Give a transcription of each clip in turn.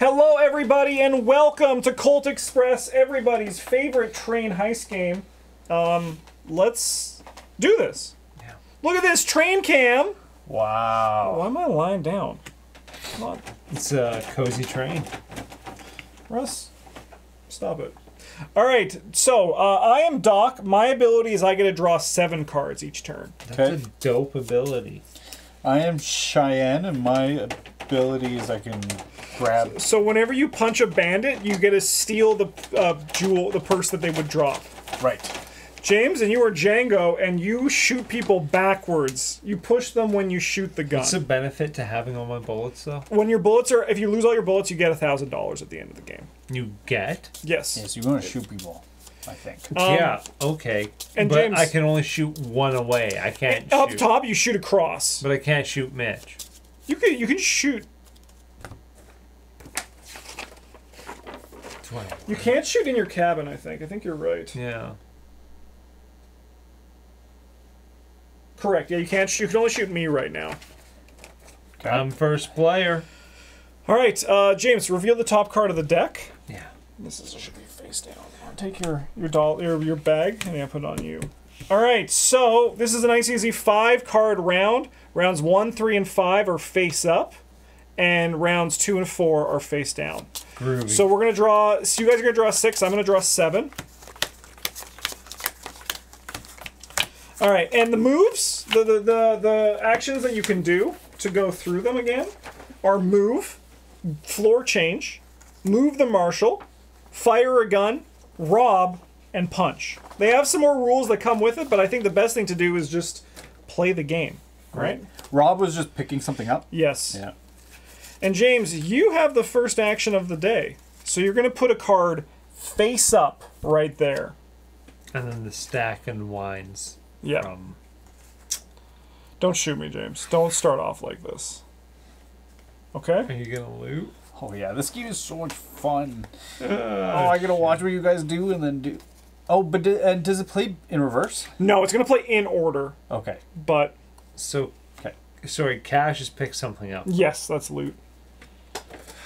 Hello, everybody, and welcome to Colt Express, everybody's favorite train heist game. Um, let's do this. Yeah. Look at this train cam. Wow. Why am I lying down? Come on, It's a cozy train. Russ. Stop it. All right, so uh, I am Doc. My ability is I get to draw seven cards each turn. That's Okay. a dope ability. I am Cheyenne, and my ability is I can grab. So whenever you punch a bandit, you get to steal the uh, jewel, the purse that they would drop. Right. James, and you are Django, and you shoot people backwards. You push them when you shoot the gun. What's the benefit to having all my bullets though? when your bullets are, if you lose all your bullets, you get a thousand dollars at the end of the game. You get? Yes. Yes, you're going to shoot people. I think. Um, yeah, okay. and but James- I can only shoot one away. I can't Up shoot. top, you shoot across. But I can't shoot Mitch. You can you can shoot. You can't shoot in your cabin. I think. I think you're right. Yeah. Correct. Yeah, you can't shoot. You can only shoot me right now. Okay. I'm first player. All right, uh, James, reveal the top card of the deck. Yeah. This is should be face down. Take your your doll your your bag and I put it on you. All right, so this is a nice easy five card round. Rounds one, three, and five are face up, and rounds two and four are face down. Groovy. So we're gonna draw. So you guys are gonna draw six. I'm gonna draw seven. All right, and the moves, the the the, the actions that you can do to go through them again are move, floor change, move the marshal, fire a gun, rob, and punch. They have some more rules that come with it, but I think the best thing to do is just play the game, right? Rob was just picking something up. Yes. Yeah. And James, you have the first action of the day. So you're going to put a card face up right there. and then the stack unwinds Yeah. from Don't shoot me, James. Don't start off like this. Okay? Are you gonna loot? Oh yeah, this game is so much fun. oh, I gotta watch what you guys do and then do. Oh, but do, uh, does it play in reverse? No, it's going to play in order, Okay. but So Okay. sorry, Cash just picked something up. yes, that's loot.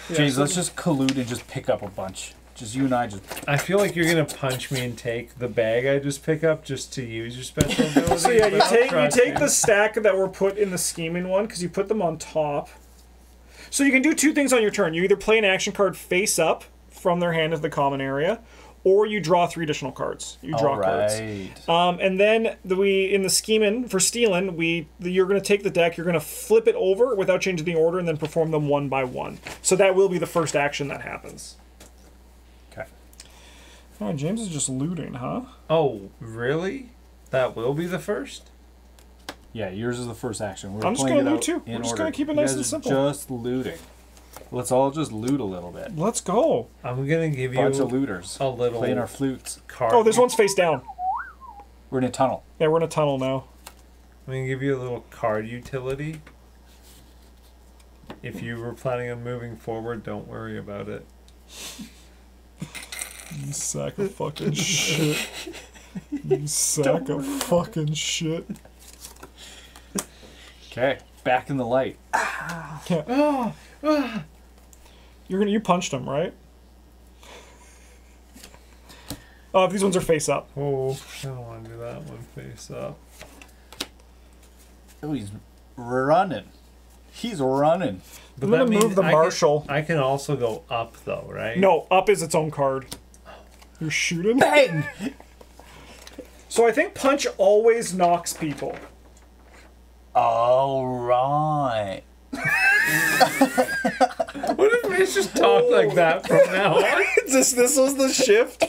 Yeah, James, let's just collude and just pick up a bunch. Just you and I just. I feel like you're gonna punch me and take the bag I just pick up just to use your special ability. So yeah, you but I'll take you take the stack that were put in the scheming one because you put them on top. So you can do two things on your turn. You either play an action card face up from their hand into the common area, or you draw three additional cards. You draw All cards. Um, and then the, we in the scheming for stealing, we the, you're going to take the deck, you're going to flip it over without changing the order, and then perform them one by one. So that will be the first action that happens. Okay. Oh, James is just looting, huh? Oh, really? That will be the first? Yeah, yours is the first action. We're I'm just gonna it loot out too. We're just gonna keep it You nice guys and are simple. Just looting. Let's all just loot a little bit. Let's go. I'm gonna give you Bunch of looters a little playing our flutes. card. Oh, this one's face down. We're in a tunnel. Yeah, we're in a tunnel now. I'm gonna give you a little card utility. If you were planning on moving forward, don't worry about it. You sack of fucking shit. You sack of fucking shit. Okay. Back in the light. You're gonna you punched him, right? Oh, these ones are face up. Oh, I don't want to do that one face up. Oh, he's running. He's running. But I'm gonna move the I can- marshal. I can also go up though, right? No, up is its own card. You're shooting. Bang! So I think punch always knocks people. All right. What if Mitch just talk like that from now on? this this was the shift.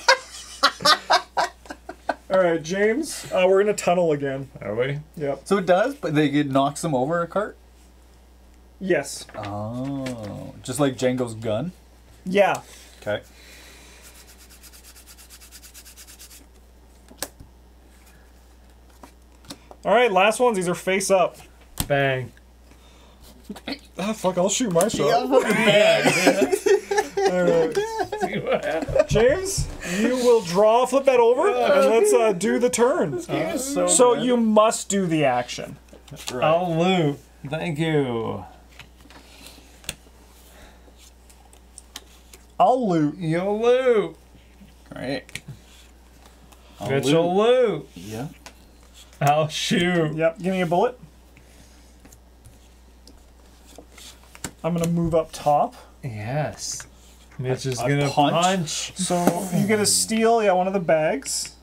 All right, James. Uh, we're in a tunnel again. Are we? Yep. So it does, but they it knocks them over a cart. Yes. Oh, just like Django's gun. Yeah. Okay. All right, last ones. These are face up. Bang. Ah, fuck. I'll shoot my shot. All right. See what happens. James, you will draw, flip that over, and let's uh, do the turn. so So you must do the action. I'll loot. Thank you. I'll loot. You'll loot. Great. I'll Mitchell loot. loot. Yeah. I'll shoot. Yep, give me a bullet. I'm gonna move up top. Yes. Mitch is A gonna punch? punch. So you get a steal, yeah, one of the bags.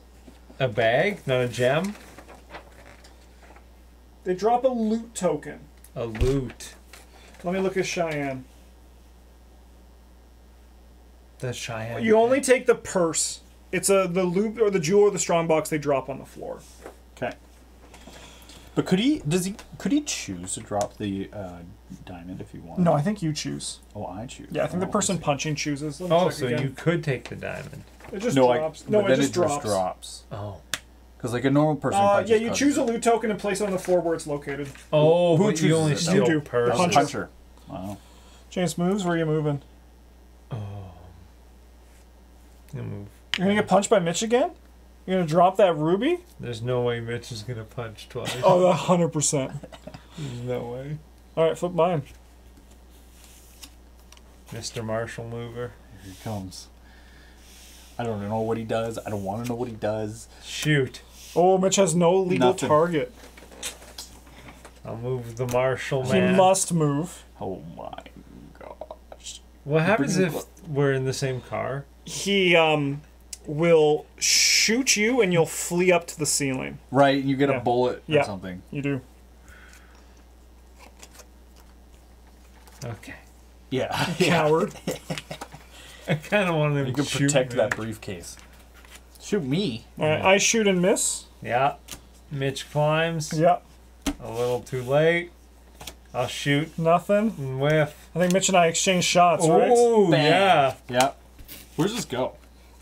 A bag, not a gem. They drop a loot token. A loot. Let me look at Cheyenne. The Cheyenne. You only take the purse. It's a the loot or the jewel or the strong box they drop on the floor. Okay. But could he? Does he? Could he choose to drop the uh, diamond if he wanted? No, I think you choose. Oh, I choose. Yeah, I think the Oh, person punching chooses. Let me Oh, check so again. you could take the diamond. It just No, drops. I. no, but it then just it drops. just drops. Oh. Because like a normal person. Uh, punches yeah, you cards. choose a loot token and place it on the floor where it's located. Oh, Who but you chooses only it? steal You do. per That's a Puncher. puncher. Wow. James moves. Where are you moving? Oh. You move. You're gonna get punched by Mitch again. You're gonna drop that ruby. There's no way Mitch is gonna punch twice. Oh, hundred percent. There's no way. All right, flip mine. Mr. Marshal mover. Here he comes. I don't know what he does. I don't want to know what he does. Shoot. Oh, Mitch has no legal Nothing. target. I'll move the Marshal He man. must move. Oh my gosh. What happens if we're in the same car? He um will shoot you and you'll flee up to the ceiling. Right, you get Yeah. a bullet or Yeah. something. You do. Okay. Yeah. Coward. I kind of want to You can shoot protect Mitch. that briefcase. Shoot me. All right, I shoot and miss. Yeah. Mitch climbs. Yeah, A little too late. I'll shoot nothing. and whiff. I think Mitch and I exchange shots, right? Oh, Bang. yeah. Yeah. Where's this go?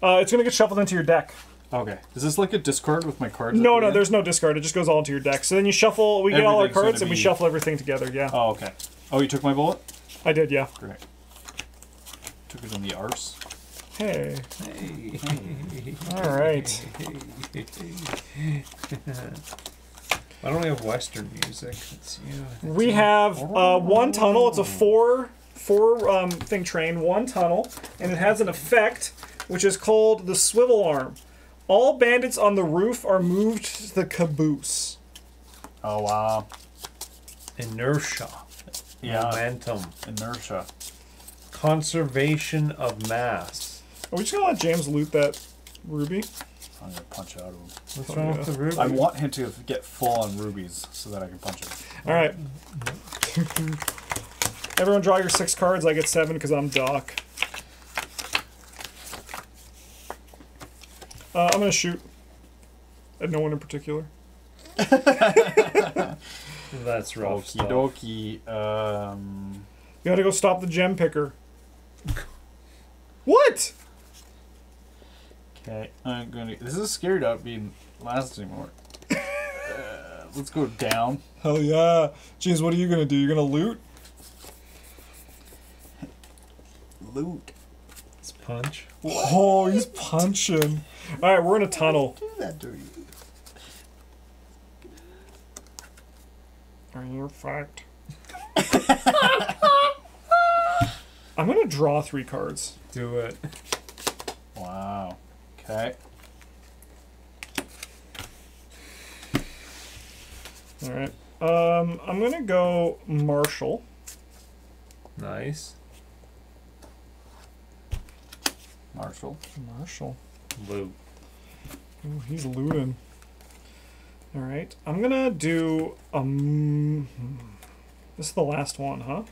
Uh, it's gonna get shuffled into your deck. Okay. Is this like a discard with my cards? No, the no, end? there's no discard. It just goes all into your deck. So then you shuffle. We get all our Everything's gonna cards and we shuffle everything together. Yeah, Oh, okay. Oh, you took my bullet? I did. Yeah. Great. Took it in the arse. Hey. Hey. All right. Why don't we have Western music? It's you. We have uh, one tunnel. It's a four four um, thing train, one tunnel, and it has an effect which is called the swivel arm. All bandits on the roof are moved to the caboose. Oh, wow. Inertia. Yeah. Momentum. Inertia. Conservation of mass. Are we just gonna let James loot that ruby? I'm going to punch out of him. What's Oh, wrong yeah. with the ruby? I want him to get full on rubies so that I can punch him. All right. Everyone, draw your six cards. I get seven because I'm Doc. Uh, I'm gonna shoot. At no one in particular. That's rough Okie stuff. dokie. Um, You gotta go stop the gem picker. What? okay, I'm gonna. This is scary to being last anymore. uh, let's go down. Hell yeah. James. what are you gonna do? You're gonna loot? Loot. Let's punch. Oh, he's punching. Alright, we're in a tunnel. Do that to you. Are you fucked? I'm gonna draw three cards. Do it. Wow. Okay. Alright. Um, I'm gonna go Marshal. Nice. Marshal. Marshal. Loot. Ooh, he's looting. Alright. I'm gonna do um This is the last one, huh?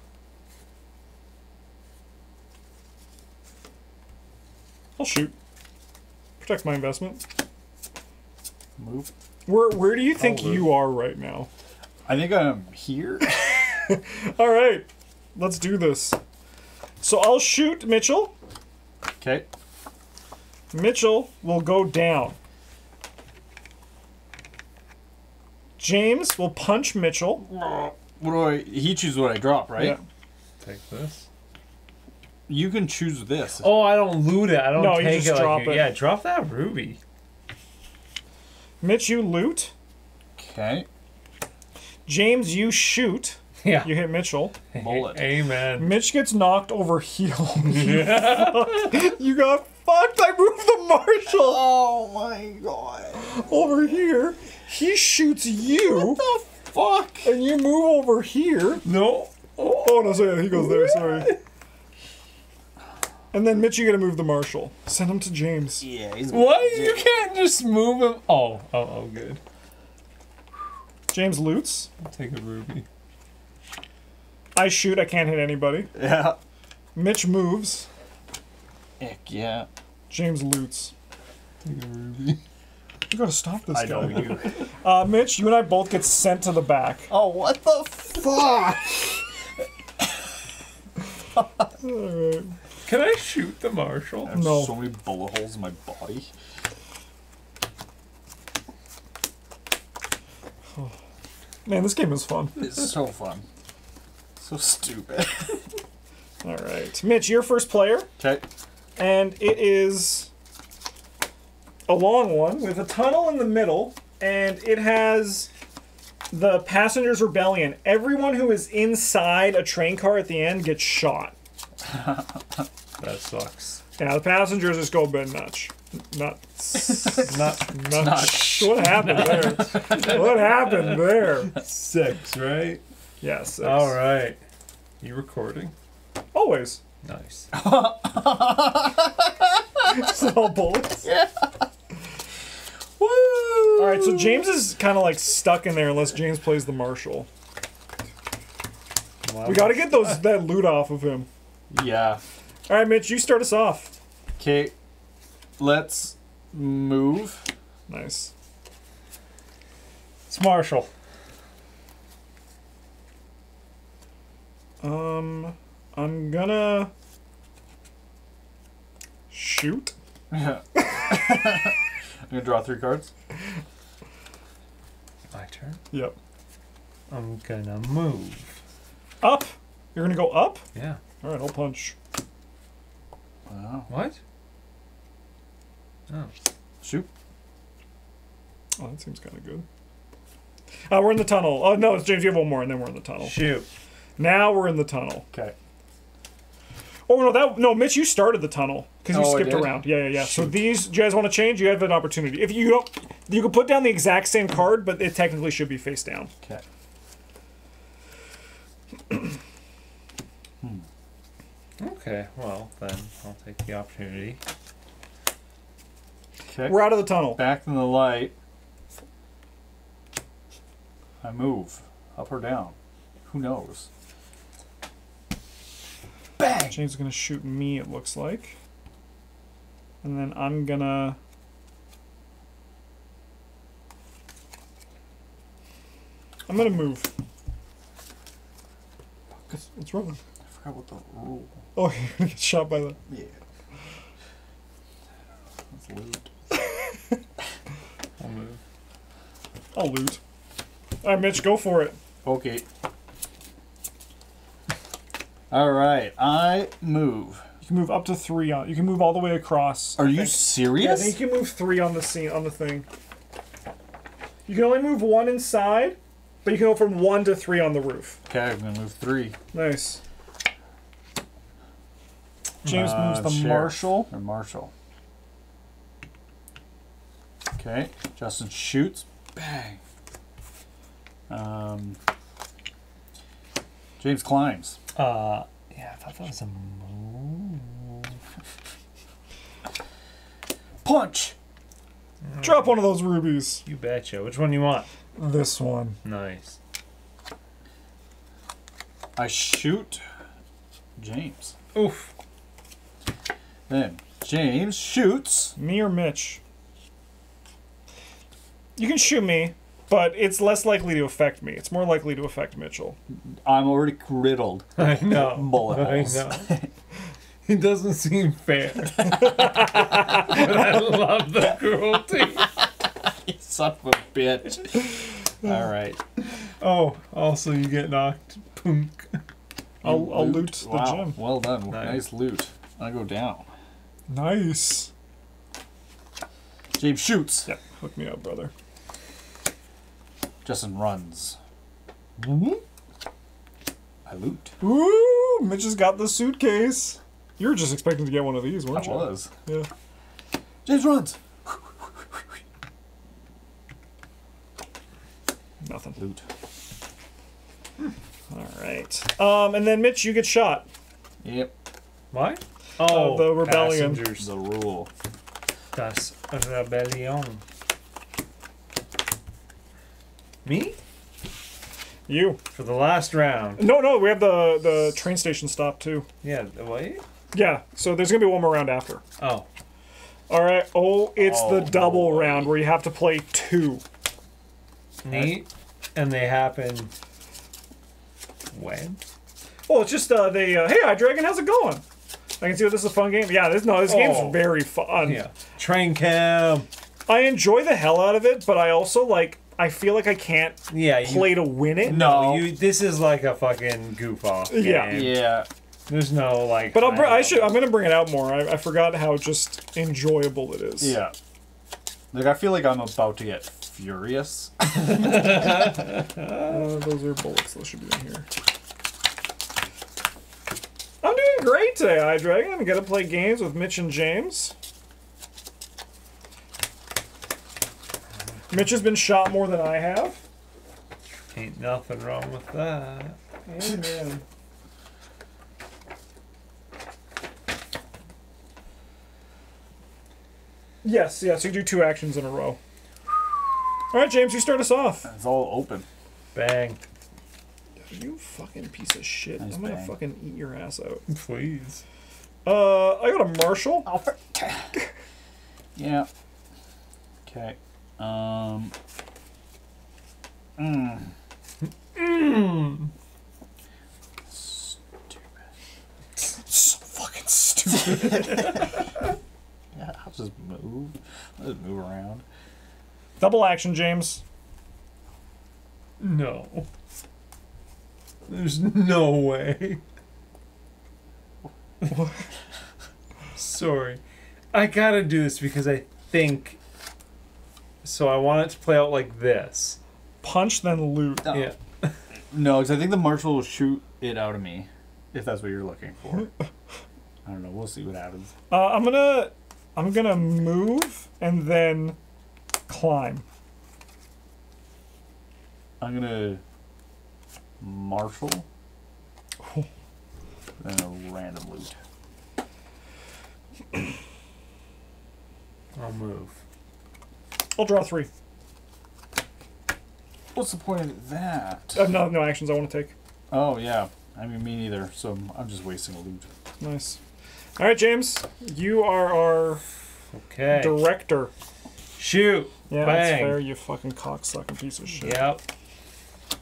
I'll shoot. Protect my investment. Move. Where where do you think you are right now? I think I'm here. All right, let's do this. So I'll shoot Mitchell. Okay. Mitchell will go down. James will punch Mitchell. What do I? He chooses what I drop, right? Yeah. Take this. You can choose this. Oh, I don't loot it. I don't No, you take just it. Like drop you- it. Yeah, drop that ruby. Mitch, you loot. Okay. James, you shoot. Yeah. You hit Mitchell. Bullet. Amen. Mitch gets knocked over heel. you got fucked. I moved the marshal Oh my god. over here. He shoots you, What The fuck? and you move over here. No. Oh no, sorry, he goes there. Sorry. And then Mitch, you gotta move the marshal. Send him to James. Yeah, he's. What? You can't just move him. Oh, oh, oh, good. James loots. I'll take a ruby. I shoot. I can't hit anybody. Yeah. Mitch moves. Heck yeah. James loots. Take. You gotta stop this I guy. know you. Uh, Mitch, you and I both get sent to the back. oh, what the fuck? Alright. Can I shoot the marshal? I have No. so many bullet holes in my body. Man, this game is fun. It's so fun. So stupid. Alright. Mitch, you're first player, Okay. And it is a long one with a tunnel in the middle, and it has the Passengers Rebellion. Everyone who is inside a train car at the end gets shot. That sucks. Yeah, the passengers just go bit nuts. Nuts. Not nuts. What happened there? What happened there? six, right? Yes. All right. You recording? Always. Nice. It's all bullets. Woo! All right, so James is kind of like stuck in there unless James plays the marshal. We got to get those that loot off of him. Yeah. All right, Mitch, you start us off. Okay. Let's move. Nice. It's Marshal. Um, I'm gonna shoot. I'm gonna draw three cards. My turn. Yep. I'm gonna move. Up. You're gonna go up. Yeah. All right, I'll punch. Wow. What? Oh. Shoot. Oh, that seems kind of good. Uh, we're in the tunnel. Oh no, it's James. You have one more, and then we're in the tunnel. Shoot. Now we're in the tunnel. Okay. Oh no, that no, Mitch, you started the tunnel because you Oh, I skipped did? around. Yeah, yeah, yeah. So Shoot. these, do you guys want to change? You have an opportunity. If you don't, you can put down the exact same card, but it technically should be face down. Okay. Hmm. Okay. Well, then I'll take the opportunity. Okay. We're out of the tunnel. Back in the light. I move. Up or down. Who knows? Bang! James is gonna shoot me. It looks like, and then I'm gonna. I'm gonna move. What's- What's wrong? I forgot what the rule. Oh, you're gonna get shot by the. Yeah. Let's loot. I'll move. I'll loot. All right, Mitch, go for it. Okay. Alright, I move. You can move up to three on. You can move all the way across. Are I you think. Yeah, I serious? think you can move three on the scene on the thing. You can only move one inside, but you can go from one to three on the roof. Okay, I'm gonna move three. Nice. James Uh, moves the sheriff. marshal. Or Marshall. Okay, Justin shoots. Bang. Um, James climbs. Uh, yeah, I thought that was a move. Punch. Drop one of those rubies. You betcha. Which one you want? This one. Nice. I shoot James. Oof. Then James shoots. Me or Mitch? You can shoot me, but it's less likely to affect me. It's more likely to affect Mitchell. I'm already riddled. I know. Bullet I holes. know. It doesn't seem fair. but I love the cruelty. Son of a bitch. All right. Oh, also you get knocked. Punk. I'll, I'll loot the wow. gem. Well done. Nice. Nice loot. I go down. Nice. James shoots. Yep. Hook me up, brother. Justin runs. I loot. Ooh, Mitch has got the suitcase. You were just expecting to get one of these, I weren't you? I was. Yeah. James runs. Nothing. Loot. All right. Um, and then Mitch, you get shot. Yep. Why? Oh, the rebellion. Passengers. The rule. Das Rebellion. Me? You. For the last round. No, no, we have the the train station stop too. Yeah, the wait? Yeah. So there's gonna be one more round after. Oh. All right. Oh, it's the Oh, double boy. round where you have to play two. Neat. And they happen when? Oh, it's just uh, they. Uh, hey, iDragon, how's it going? I can see that this is a fun game. Yeah, this no, this Oh. game's very fun. Yeah. Train cam. I enjoy the hell out of it, but I also like. I feel like I can't Yeah, you play to win it. No. you this is like a fucking goof off. Yeah. game. Yeah. There's no like But I'll br- I should. I'm gonna bring it out more. I, I forgot how just enjoyable it is. Yeah. Like I feel like I'm about to get furious. Uh, those are bullets. Those should be in here. I'm doing great today, iDragon. I get to play games with Mitch and James. Mitch has been shot more than I have. Ain't nothing wrong with that. Amen. Yes, yes, you do two actions in a row. All right, James, you start us off. It's all open. Bang. You fucking piece of shit. Nice I'm gonna bang. fucking eat your ass out. Please. Uh, I got a Marshal. Yeah. Okay. Um. Mm. Stupid. So fucking stupid. Yeah, I'll just move. I'll just move around. Double action, James. No. There's no way. Sorry. I gotta do this because I think. So I want it to play out like this. Punch, then loot. No. Yeah. No, because I think the marshal will shoot it out of me, if that's what you're looking for. I don't know. We'll see what happens. Uh, I'm gonna, I'm gonna move and then climb. I'm gonna marshal. Then a random loot. I'll move. I'll draw three. What's the point of that? I have no, no actions I want to take. Oh yeah. I mean, me neither. So I'm- I'm just wasting a loot. Nice. All right, James, you are our Okay. director. Shoot. Yeah, that's Bang. fair. You fucking cocksucking piece of shit. Yep.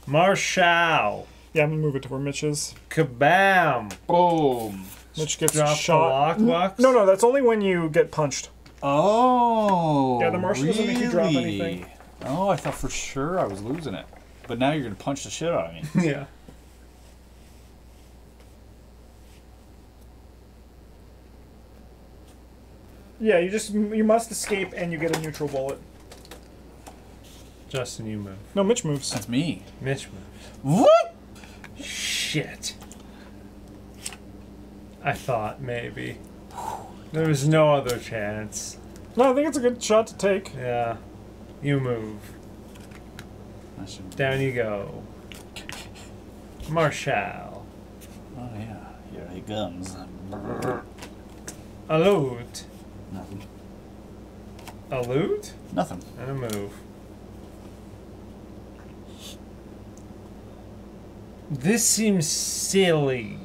Marshal. Yeah, I'm gonna move it to where Mitch is. Kabam. Boom. Mitch gets Drop shot. the lockbox. No, no, that's only when you get punched. Oh. Yeah, the marshal doesn't make you drop anything. Oh, I thought for sure I was losing it. But now you're gonna punch the shit out of me. Yeah. Yeah, you just you must escape and you get a neutral bullet. Justin, you move. No, Mitch moves. That's me. Mitch moves. What? Shit. I thought maybe. There was no other chance. No, I think it's a good shot to take. Yeah. You move. I should... Down you go. Marshal. Oh yeah. Here he comes. A loot. Nothing. A loot? Nothing. And a move. This seems silly.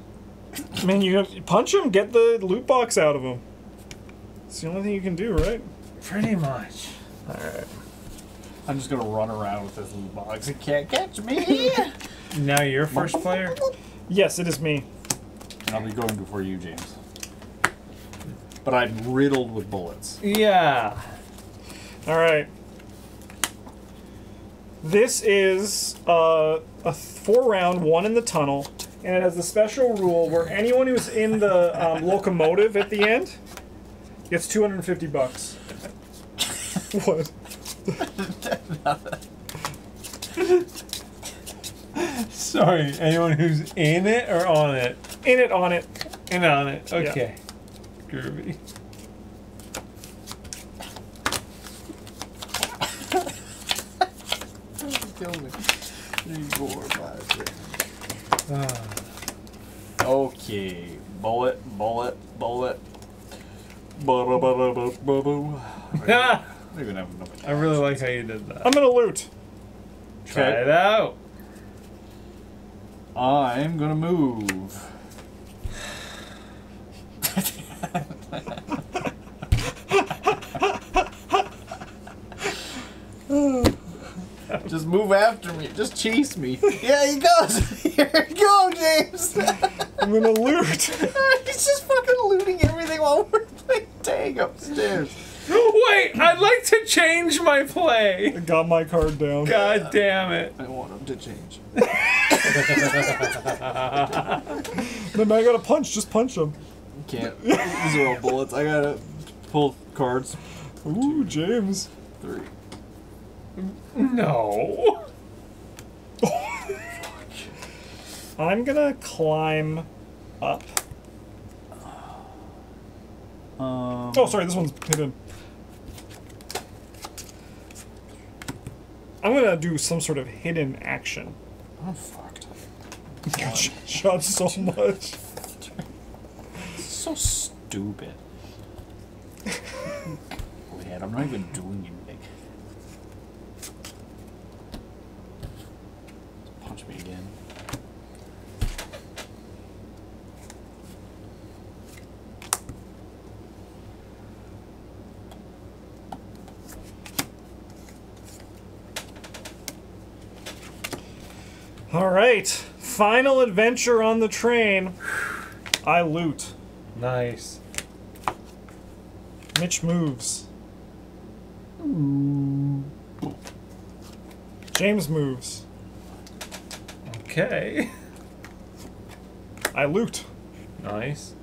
Man, you have punch him, get the loot box out of him. It's the only thing you can do, right? Pretty much. All right. I'm just gonna run around with this loot box. It can't catch me. Now you're first player? Yes, it is me. and I'll be going before you, James. But I'm riddled with bullets. Yeah. All right. This is uh, a four round one in the tunnel, and it has a special rule where anyone who's in the um, locomotive at the end gets 250 bucks. what? Sorry, anyone who's in it or on it? In it, on it. In on it. Okay. Groovy. Kill me. Three, four, five, six. Ah. Okay. Bullet, bullet, I even have enough. I really like how you did that. I'm gonna loot. Try Okay. it out. I'm gonna move. Just move after me. Just chase me. Yeah, he goes. Here you go, James. I'm gonna loot. He's just fucking looting everything while we're upstairs. Wait, I'd like to change my play. I got my card down. God damn it. I want him to change. Then I gotta punch. Just punch him. Can't. These are all bullets. I gotta pull cards. Ooh, James. Three. No. I'm gonna climb up. Um, Oh, sorry, this one's hidden. I'm gonna do some sort of hidden action. I'm fucked. Shot so much. So stupid. Wait, I'm not even doing anything. Right, final adventure on the train. I loot. Nice. Mitch moves. James moves. Okay. I loot. Nice.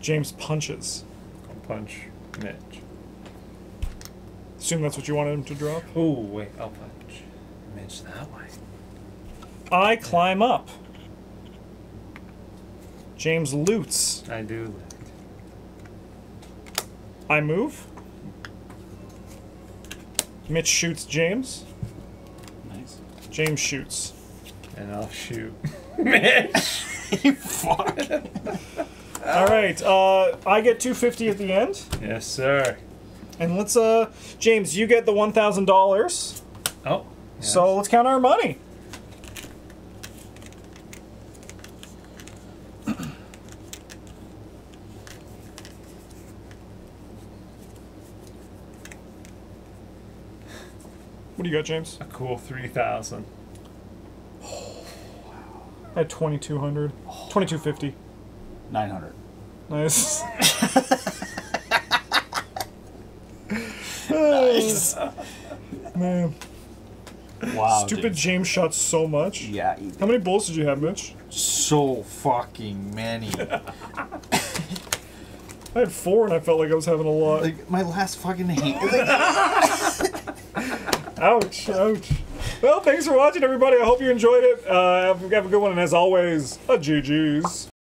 James punches. I'll punch Mitch. Assume that's what you wanted him to drop. Oh, wait, I'll punch Mitch that way. I climb up. James loots. I do loot. I move. Mitch shoots James. Nice. James shoots. And I'll shoot Mitch. you fuck. All right, uh, I get 250 at the end, yes, sir. and let's uh, James, you get the one thousand dollars. Oh. Yes. So let's count our money. What do you got, James? a cool 3,000. I had 2200. 2250. 900. Nice. Nice. Man, Wow. Stupid. James shot so much. Yeah, How many bullets did you have, Mitch? so fucking many. I had four, and I felt like I was having a lot. like my last fucking. Like, Ouch, ouch. Well, thanks for watching, everybody. I hope you enjoyed it. Uh, have, have a good one, and as always, a GG's.